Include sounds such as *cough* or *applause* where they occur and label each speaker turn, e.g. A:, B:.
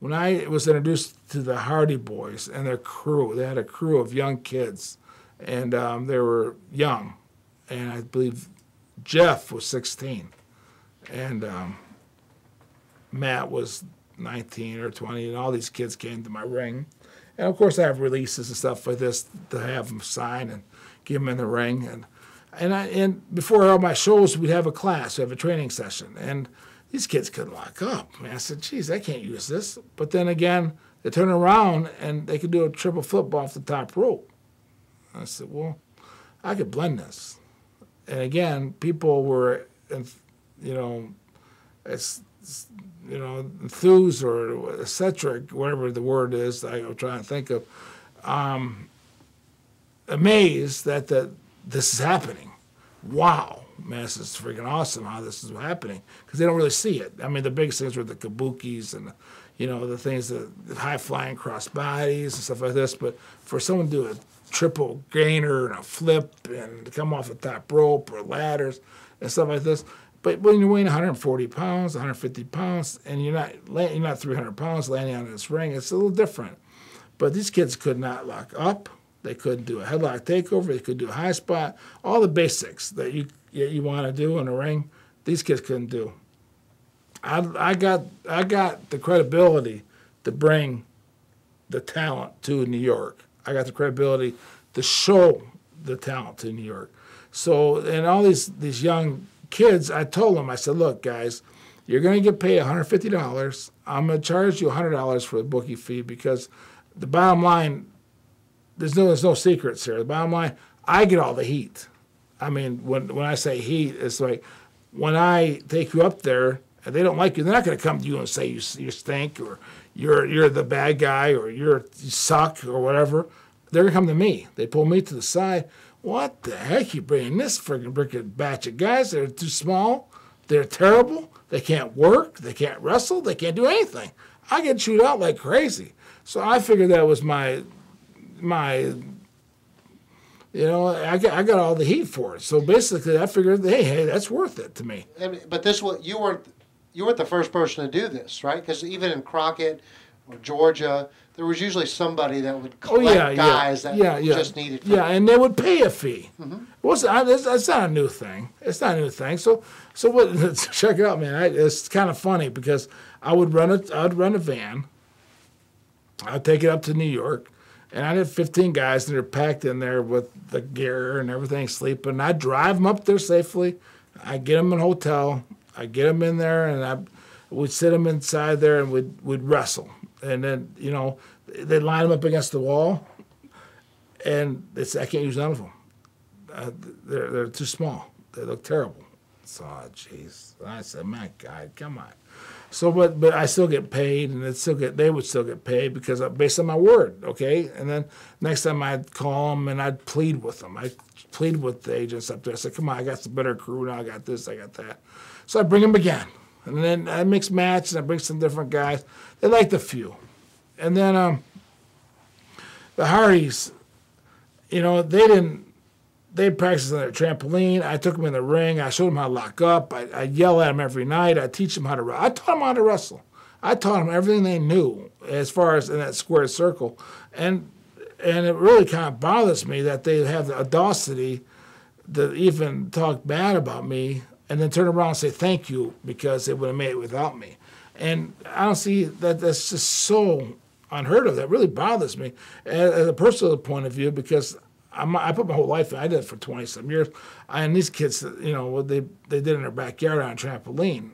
A: when I was introduced to the Hardy Boyz and their crew, they had a crew of young kids, and um, they were young, and I believe Jeff was 16, and um, Matt was 19 or 20, and all these kids came to my ring. And of course, I have releases and stuff like this to have them sign and give them in the ring. And and I and before all my shows, we'd have a class, we have a training session, and these kids couldn't lock up. I, mean, I said, "Geez, I can't use this." But then again, they turn around and they could do a triple flip off the top rope. I said, "Well, I could blend this." And again, people were, you know, it's you know, enthused or eccentric, whatever the word is I'm trying to think of, um, amazed that the, this is happening. Wow, man, this is freaking awesome how this is happening because they don't really see it. I mean, the biggest things were the kabukis and, you know, the things that the high flying cross bodies and stuff like this. But for someone to do a triple gainer and a flip and come off the top rope or ladders and stuff like this, but when you're weighing 140 pounds, 150 pounds, and you're not you're not 300 pounds landing on this ring, it's a little different. But these kids could not lock up. They couldn't do a headlock takeover. They could do a high spot. All the basics that you you want to do in a ring, these kids couldn't do. I, I got I got the credibility to bring the talent to New York. I got the credibility to show the talent to New York. So and all these these young kids, I told them, I said, look, guys, you're going to get paid $150. I'm going to charge you $100 for the bookie fee because the bottom line, there's no, there's no secrets here. The bottom line, I get all the heat. I mean, when, when I say heat, it's like when I take you up there and they don't like you, they're not going to come to you and say you, you stink or you're, you're the bad guy or you're, you suck or whatever. They're to come to me. They pull me to the side what the heck you bringing this freaking freaking batch of guys? They're too small. They're terrible. They can't work. They can't wrestle. They can't do anything. I get chewed out like crazy. So I figured that was my my you know, I got, I got all the heat for it. So basically, I figured, hey, hey, that's worth it to me.
B: but this was you weren't you weren't the first person to do this, right? Because even in Crockett or Georgia, there was usually somebody that would collect oh, yeah, guys
A: yeah,
B: that
A: yeah, yeah.
B: just needed.
A: Yeah, and they would pay a fee. Mm-hmm. It was, it's, not a new thing. It's not a new thing. So, so what? *laughs* Check it out, man. I, it's kind of funny because I would run a, I'd run a van. I'd take it up to New York, and I had 15 guys, and they're packed in there with the gear and everything, sleeping. I'd drive them up there safely. I get them in a hotel. I get them in there, and I would sit them inside there, and we'd we'd wrestle and then you know they line them up against the wall, and they say I can't use none of them. Uh, they're they're too small. They look terrible. So jeez, I said, my God, come on. So, but but I still get paid, and it still get they would still get paid because I, based on my word, okay. And then next time I'd call them and I'd plead with them. I plead with the agents up there. I said, come on, I got some better crew now. I got this, I got that. So I bring them again. And then I mix match and I bring some different guys. They like a few. And then um, the Hardys, you know, they didn't, they practiced on their trampoline. I took them in the ring. I showed them how to lock up. I, I yell at them every night. I teach them how to I taught them how to wrestle. I taught them everything they knew as far as in that square circle. And and it really kind of bothers me that they have the audacity to even talk bad about me and then turn around and say thank you because they would have made it without me. And I don't see that that's just so unheard of. That really bothers me as a personal point of view because I'm, i put my whole life in. I did it for 20 some years. And these kids, you know, what they, they did in their backyard on a trampoline.